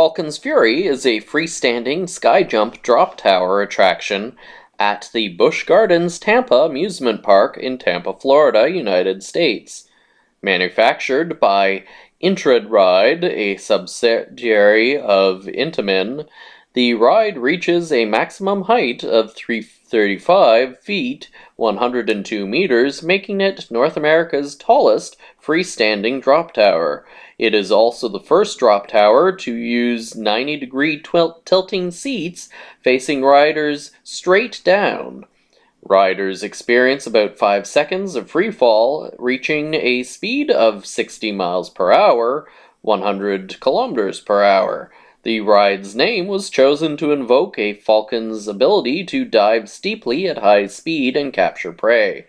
Falcon's Fury is a freestanding sky jump drop tower attraction at the Busch Gardens Tampa Amusement Park in Tampa, Florida, United States. Manufactured by Intaride a subsidiary of Intamin, the ride reaches a maximum height of 335 feet, 102 meters, making it North America's tallest freestanding drop tower. It is also the first drop tower to use 90 degree tilting seats facing riders straight down. Riders experience about 5 seconds of free fall, reaching a speed of 60 miles per hour, 100 kilometers per hour. The ride's name was chosen to invoke a falcon's ability to dive steeply at high speed and capture prey.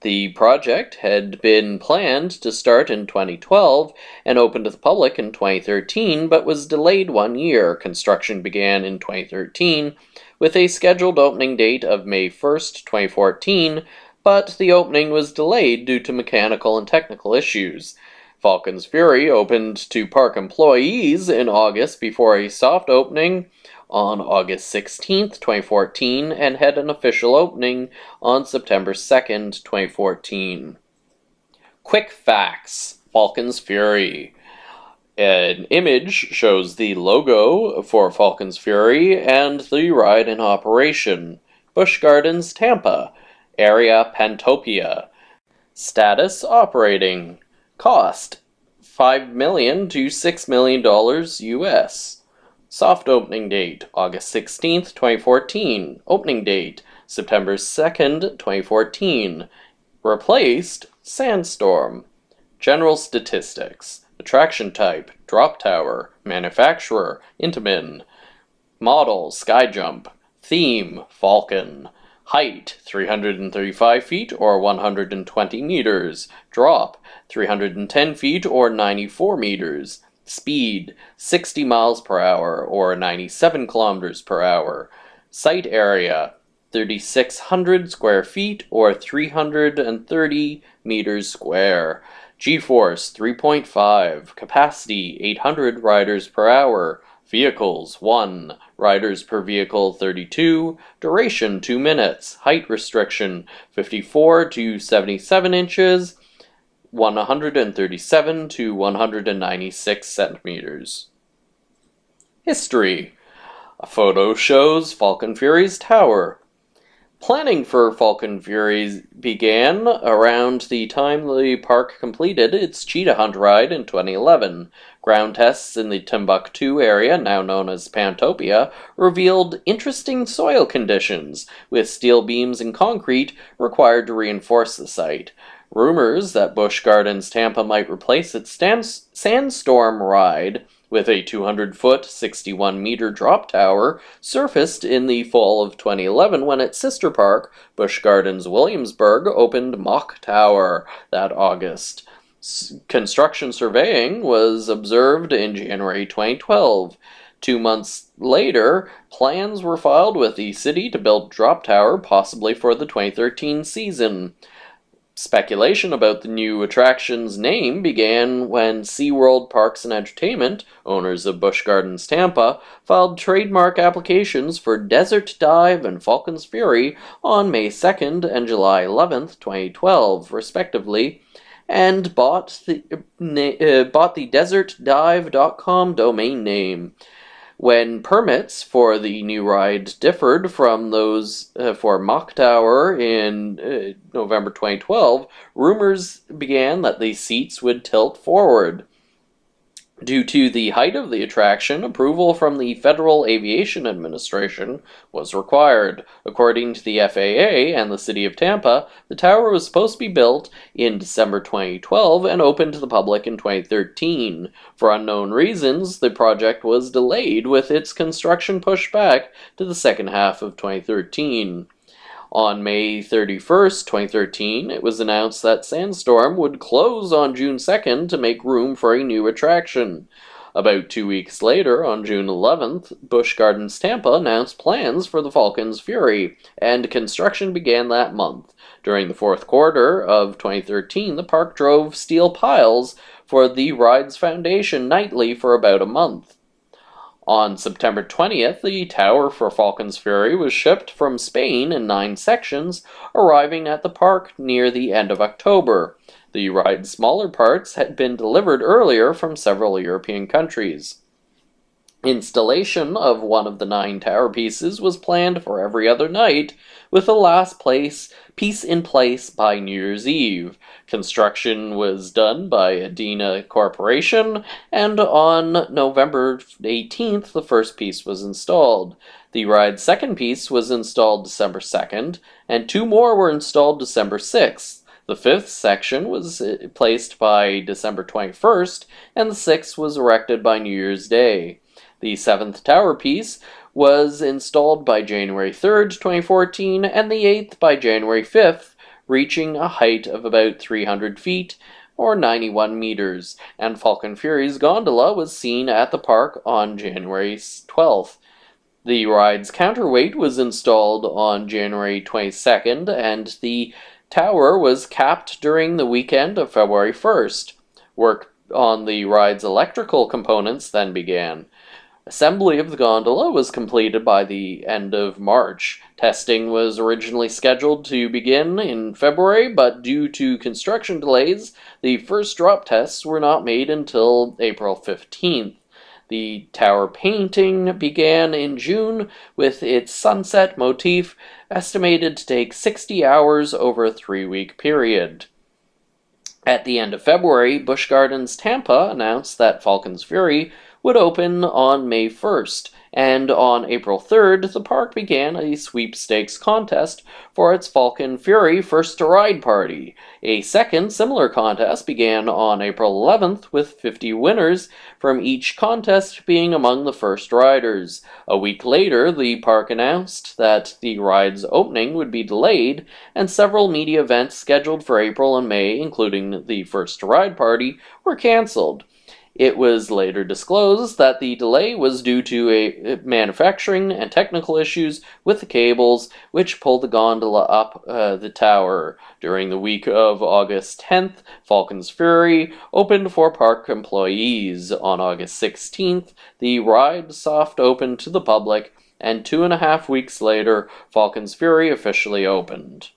The project had been planned to start in 2012 and open to the public in 2013, but was delayed one year. Construction began in 2013 with a scheduled opening date of May 1st, 2014, but the opening was delayed due to mechanical and technical issues. Falcon's Fury opened to park employees in August before a soft opening on August 16, 2014, and had an official opening on September 2, 2014. Quick facts Falcon's Fury. An image shows the logo for Falcon's Fury and the ride in operation. Busch Gardens, Tampa. Area Pantopia. Status operating. Cost 5 million to 6 million dollars US. Soft opening date August 16th, 2014. Opening date September 2nd, 2014. Replaced Sandstorm. General statistics. Attraction type Drop Tower. Manufacturer Intamin. Model Skyjump. Theme Falcon. Height 335 feet or 120 meters. Drop 310 feet or 94 meters. Speed 60 miles per hour or 97 kilometers per hour. Site area 3,600 square feet or 330 meters square. G-force 3.5. Capacity 800 riders per hour. Vehicles 1. Riders per vehicle 32. Duration 2 minutes. Height restriction 54 to 77 inches. 137 to 196 centimeters. History A photo shows Falcon Fury's tower. Planning for Falcon Fury began around the time the park completed its cheetah hunt ride in 2011. Ground tests in the Timbuktu area, now known as Pantopia, revealed interesting soil conditions, with steel beams and concrete required to reinforce the site. Rumors that Busch Gardens Tampa might replace its Sandstorm ride with a 200 foot, 61 meter drop tower surfaced in the fall of 2011 when its sister park, Busch Gardens Williamsburg, opened Mach Tower that August. Construction surveying was observed in January 2012. Two months later, plans were filed with the city to build Drop Tower, possibly for the 2013 season. Speculation about the new attraction's name began when SeaWorld Parks and Entertainment, owners of Busch Gardens Tampa, filed trademark applications for Desert Dive and Falcon's Fury on May 2nd and July 11th, 2012, respectively, and bought the, uh, bought the DesertDive.com domain name. When permits for the new ride differed from those uh, for Mach Tower in uh, November 2012, rumors began that the seats would tilt forward. Due to the height of the attraction, approval from the Federal Aviation Administration was required. According to the FAA and the City of Tampa, the tower was supposed to be built in December 2012 and open to the public in 2013. For unknown reasons, the project was delayed with its construction pushed back to the second half of 2013. On May 31st, 2013, it was announced that Sandstorm would close on June 2nd to make room for a new attraction. About two weeks later, on June 11th, Busch Gardens Tampa announced plans for the Falcon's Fury, and construction began that month. During the fourth quarter of 2013, the park drove steel piles for the ride's foundation nightly for about a month. On September 20th, the tower for Falcon's Fury was shipped from Spain in nine sections, arriving at the park near the end of October. The ride's smaller parts had been delivered earlier from several European countries. Installation of one of the nine tower pieces was planned for every other night, with the last place piece in place by New Year's Eve. Construction was done by Adena Corporation, and on November 18th, the first piece was installed. The ride's second piece was installed December 2nd, and two more were installed December 6th. The fifth section was uh, placed by December 21st, and the sixth was erected by New Year's Day. The seventh tower piece was installed by January 3rd, 2014, and the eighth by January 5th, reaching a height of about 300 feet or 91 meters, and Falcon Fury's gondola was seen at the park on January 12th. The ride's counterweight was installed on January 22nd, and the tower was capped during the weekend of February 1st. Work on the ride's electrical components then began. Assembly of the gondola was completed by the end of March. Testing was originally scheduled to begin in February, but due to construction delays, the first drop tests were not made until April 15th. The tower painting began in June with its sunset motif estimated to take 60 hours over a three week period. At the end of February, Busch Gardens Tampa announced that Falcon's Fury would open on May 1st, and on April 3rd, the park began a sweepstakes contest for its Falcon Fury First to Ride party. A second similar contest began on April 11th, with 50 winners from each contest being among the first riders. A week later, the park announced that the ride's opening would be delayed, and several media events scheduled for April and May, including the First to Ride party, were cancelled. It was later disclosed that the delay was due to a manufacturing and technical issues with the cables which pulled the gondola up uh, the tower. During the week of August 10th, Falcon's Fury opened for park employees. On August 16th, the ride soft opened to the public, and two and a half weeks later, Falcon's Fury officially opened.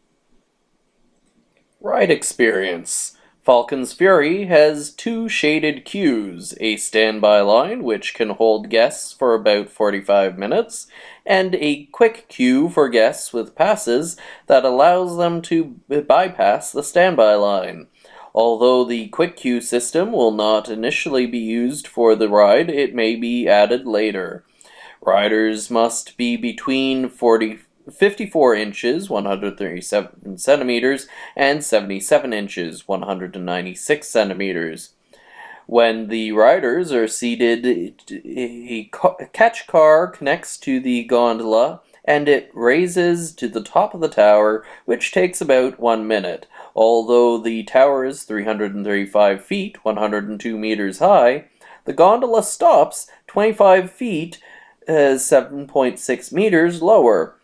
Ride experience. Falcon's Fury has two shaded queues, a standby line which can hold guests for about 45 minutes, and a quick queue for guests with passes that allows them to bypass the standby line. Although the quick queue system will not initially be used for the ride, it may be added later. Riders must be between 40 54 inches, 137 centimeters, and 77 inches, 196 centimeters. When the riders are seated, a catch car connects to the gondola and it raises to the top of the tower, which takes about one minute. Although the tower is 335 feet, 102 meters high, the gondola stops 25 feet, uh, 7.6 meters lower.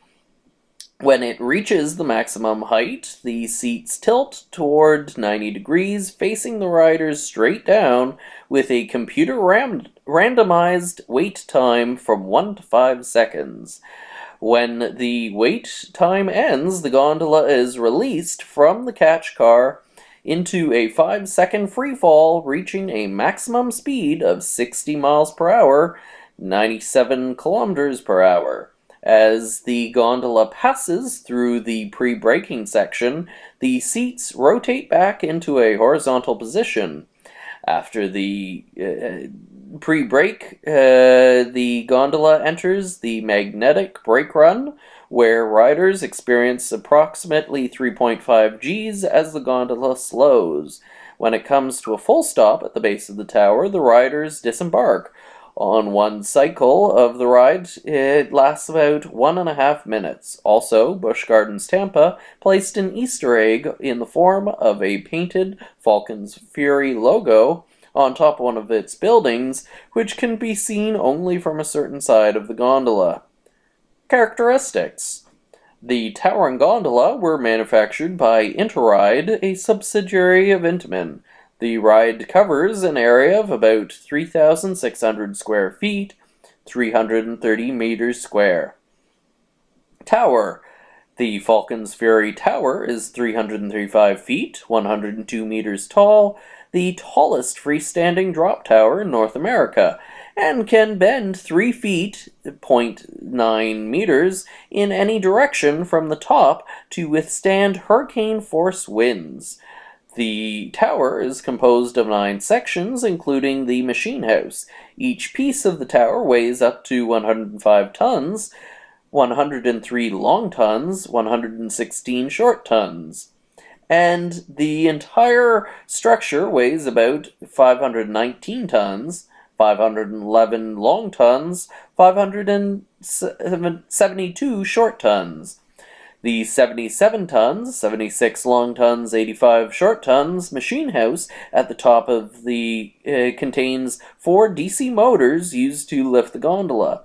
When it reaches the maximum height, the seats tilt toward 90 degrees, facing the riders straight down, with a computer ram randomized wait time from 1 to 5 seconds. When the wait time ends, the gondola is released from the catch car into a 5 second free fall, reaching a maximum speed of 60 miles per hour, 97 kilometers per hour. As the gondola passes through the pre-braking section, the seats rotate back into a horizontal position. After the uh, pre-brake, uh, the gondola enters the magnetic brake run, where riders experience approximately 3.5 Gs as the gondola slows. When it comes to a full stop at the base of the tower, the riders disembark, on one cycle of the ride, it lasts about one and a half minutes. Also, Busch Gardens Tampa placed an Easter egg in the form of a painted Falcon's Fury logo on top of one of its buildings, which can be seen only from a certain side of the gondola. Characteristics The tower and gondola were manufactured by Intaride, a subsidiary of Intamin. The ride covers an area of about 3,600 square feet. 330 meters square. Tower. The Falcon's Fury Tower is 335 feet, 102 meters tall, the tallest freestanding drop tower in North America, and can bend 3 feet, 0.9 meters, in any direction from the top to withstand hurricane force winds. The tower is composed of nine sections, including the machine house. Each piece of the tower weighs up to 105 tons, 103 long tons, 116 short tons. And the entire structure weighs about 519 tons, 511 long tons, 572 short tons. The 77 tons, 76 long tons, 85 short tons machine house at the top of the uh, contains four DC motors used to lift the gondola.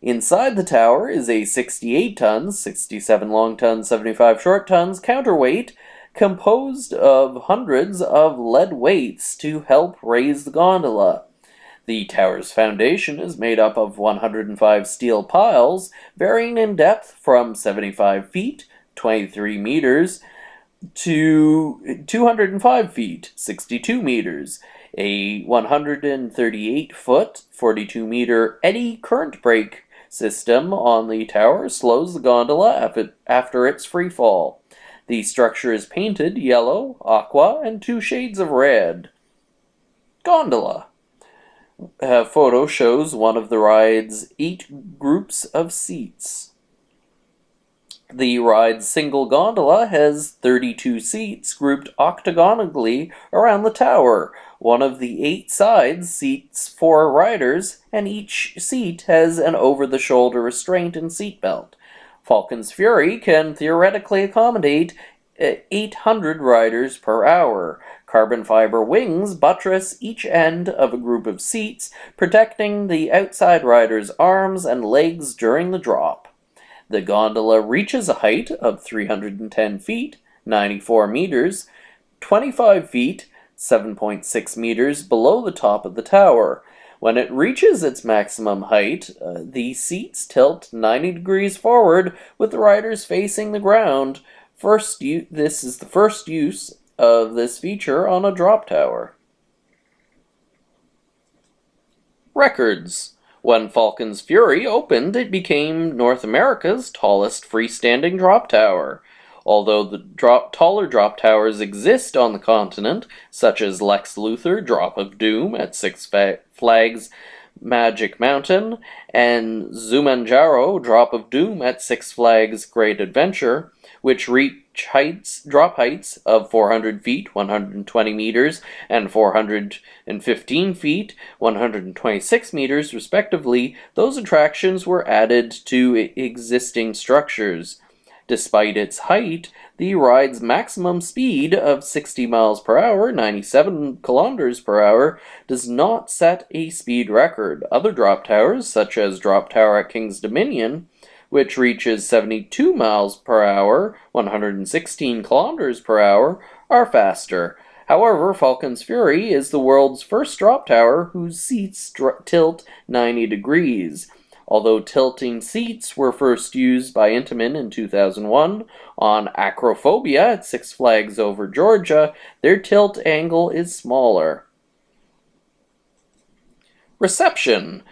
Inside the tower is a 68 tons, 67 long tons, 75 short tons counterweight composed of hundreds of lead weights to help raise the gondola. The tower's foundation is made up of 105 steel piles, varying in depth from 75 feet, 23 meters, to 205 feet, 62 meters, a 138 foot, 42 meter eddy current brake system on the tower slows the gondola after its free fall. The structure is painted yellow, aqua, and two shades of red. Gondola. A photo shows one of the ride's eight groups of seats. The ride's single gondola has 32 seats grouped octagonally around the tower. One of the eight sides seats four riders, and each seat has an over the shoulder restraint and seatbelt. Falcon's Fury can theoretically accommodate uh, 800 riders per hour. Carbon fiber wings buttress each end of a group of seats, protecting the outside rider's arms and legs during the drop. The gondola reaches a height of 310 feet, 94 meters, 25 feet, 7.6 meters below the top of the tower. When it reaches its maximum height, uh, the seats tilt 90 degrees forward with the riders facing the ground. First, this is the first use of this feature on a drop tower. Records when Falcon's Fury opened, it became North America's tallest freestanding drop tower. Although the drop, taller drop towers exist on the continent, such as Lex Luthor Drop of Doom at Six Flags Magic Mountain and Zumanjaro Drop of Doom at Six Flags Great Adventure, which reach heights, drop heights of 400 feet, 120 meters, and 415 feet, 126 meters, respectively, those attractions were added to existing structures. Despite its height, the ride's maximum speed of 60 miles per hour, 97 kilometers per hour, does not set a speed record. Other drop towers, such as Drop Tower at King's Dominion, which reaches 72 miles per hour, 116 kilometers per hour, are faster. However, Falcon's Fury is the world's first drop tower whose seats tilt 90 degrees. Although tilting seats were first used by Intamin in 2001 on Acrophobia at Six Flags Over Georgia, their tilt angle is smaller. Reception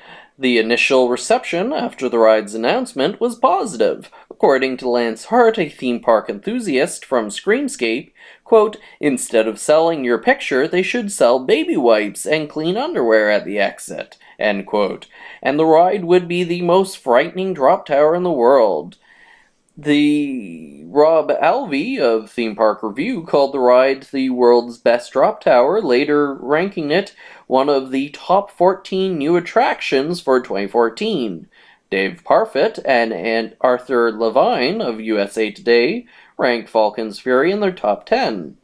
the initial reception after the ride's announcement was positive. According to Lance Hart, a theme park enthusiast from Screamscape, quote, instead of selling your picture, they should sell baby wipes and clean underwear at the exit, end quote. And the ride would be the most frightening drop tower in the world. The Robb Alvey of Theme Park Review called the ride the world's best drop tower, later ranking it one of the top 14 new attractions for 2014. Dave Parfit and, Arthur Levine of USA Today ranked Falcon's Fury in their top 10.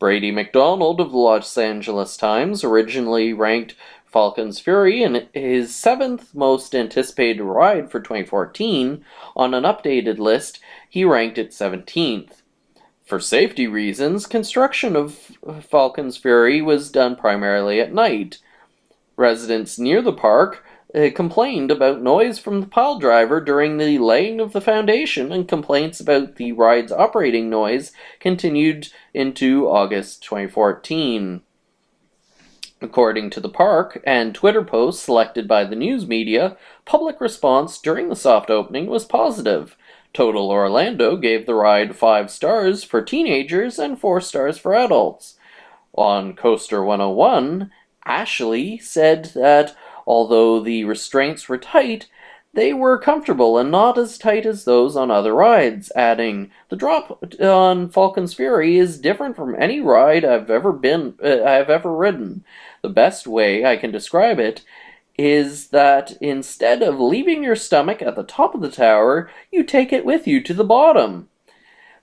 Brady MacDonald of the Los Angeles Times originally ranked Falcon's Fury in his seventh most anticipated ride for 2014. On an updated list, he ranked it 17th. For safety reasons, construction of Falcon's Fury was done primarily at night. Residents near the park uh, complained about noise from the pile driver during the laying of the foundation, and complaints about the ride's operating noise continued into August 2014. According to the park and Twitter posts selected by the news media, public response during the soft opening was positive. Total Orlando gave the ride 5 stars for teenagers and 4 stars for adults. On Coaster 101, Ashley said that although the restraints were tight, they were comfortable and not as tight as those on other rides, adding, "The drop on Falcon's Fury is different from any ride I've ever been uh, I've ever ridden. The best way I can describe it is that instead of leaving your stomach at the top of the tower, you take it with you to the bottom."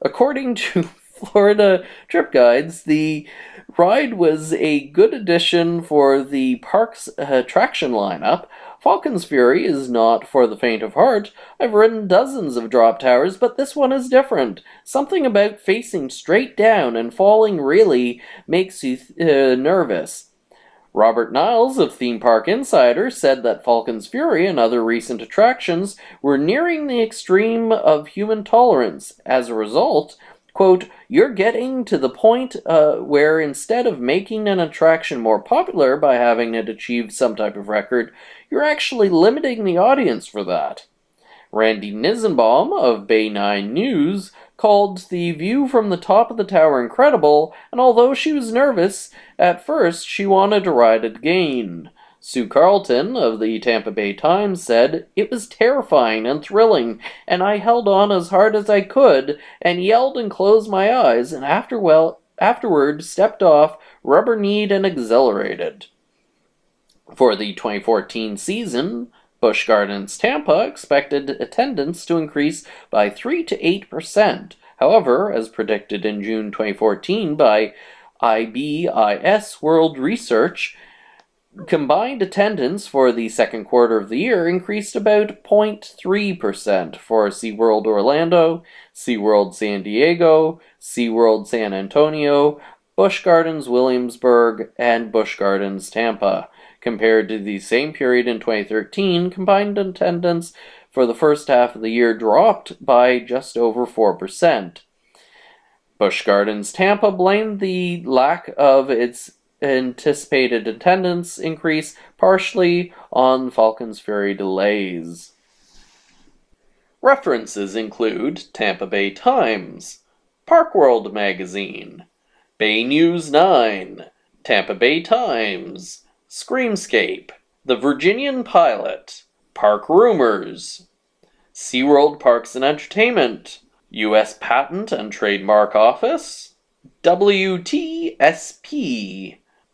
According to Florida trip guides, the ride was a good addition for the park's attraction lineup, Falcon's Fury is not for the faint of heart. I've ridden dozens of drop towers, but this one is different. Something about facing straight down and falling really makes you uh, nervous. Robert Niles of Theme Park Insider said that Falcon's Fury and other recent attractions were nearing the extreme of human tolerance. As a result, quote, you're getting to the point uh, where instead of making an attraction more popular by having it achieve some type of record, you're actually limiting the audience for that. Randy Nisenbaum of Bay 9 News called the view from the top of the tower incredible, and although she was nervous, at first she wanted to ride it again. Sue Carlton of the Tampa Bay Times said, It was terrifying and thrilling, and I held on as hard as I could and yelled and closed my eyes, and after well, afterward stepped off, rubber kneed and exhilarated. For the 2014 season, Busch Gardens Tampa expected attendance to increase by 3 to 8%. However, as predicted in June 2014 by IBIS World Research, Combined attendance for the second quarter of the year increased about 0.3% for SeaWorld Orlando, SeaWorld San Diego, SeaWorld San Antonio, Busch Gardens Williamsburg, and Busch Gardens Tampa. Compared to the same period in 2013, combined attendance for the first half of the year dropped by just over 4%. Busch Gardens Tampa blamed the lack of its anticipated attendance increase partially on Falcon's Fury delays. References include Tampa Bay Times, Park World Magazine, Bay News 9, Tampa Bay Times, Screamscape, The Virginian Pilot, Park Rumors, SeaWorld Parks and Entertainment, U.S. Patent and Trademark Office, WTSP,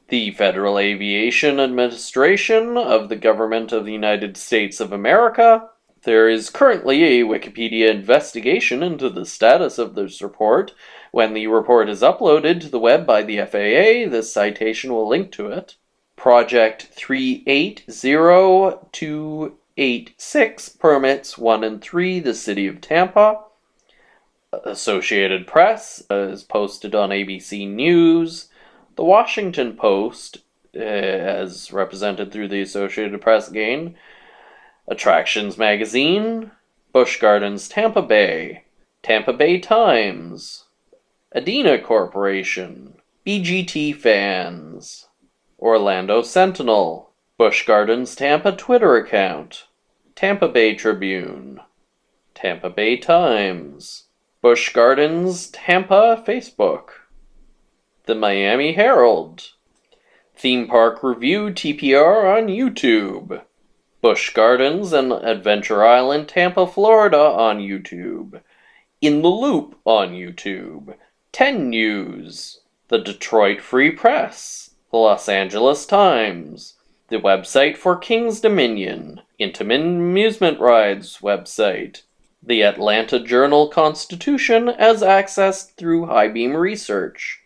the Federal Aviation Administration of the Government of the United States of America. There is currently a Wikipedia investigation into the status of this report. When the report is uploaded to the web by the FAA, this citation will link to it. Project 380286 permits 1 and 3 the City of Tampa. Associated Press is posted on ABC News. The Washington Post, uh, as represented through the Associated Press again, Attractions Magazine, Busch Gardens Tampa Bay, Tampa Bay Times, Adena Corporation, BGT Fans, Orlando Sentinel, Busch Gardens Tampa Twitter account, Tampa Bay Tribune, Tampa Bay Times, Busch Gardens Tampa Facebook, the Miami Herald, Theme Park Review TPR on YouTube, Busch Gardens and Adventure Island, Tampa, Florida on YouTube, In the Loop on YouTube, 10 News, the Detroit Free Press, Los Angeles Times, the website for King's Dominion, Intamin Amusement Rides website, the Atlanta Journal Constitution as accessed through Highbeam Research,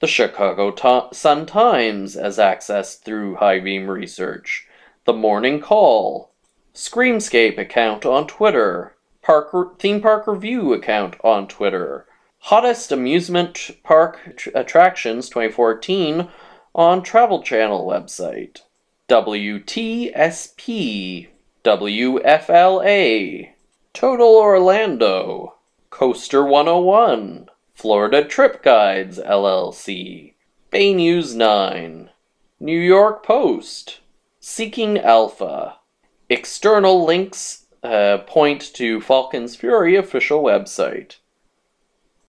the Chicago Sun Times as accessed through Highbeam Research, The Morning Call, Screamscape account on Twitter, Park Theme Park Review account on Twitter, Hottest Amusement Park Attractions 2014 on Travel Channel website, WTSP, WFLA, Total Orlando, Coaster 101, Florida Trip Guides LLC, Bay News 9, New York Post, Seeking Alpha. External links uh, point to Falcon's Fury official website.